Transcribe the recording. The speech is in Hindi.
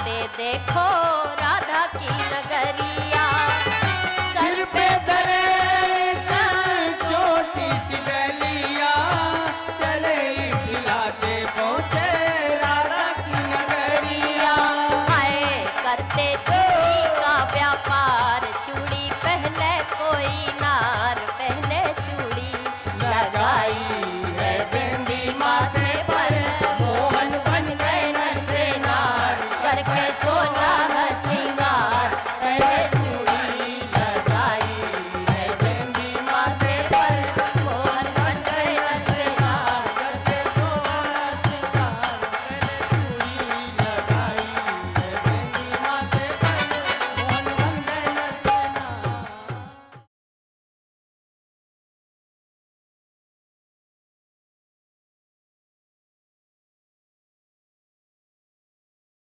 खिलाते देखो राधा की नगरिया। सर पे धरे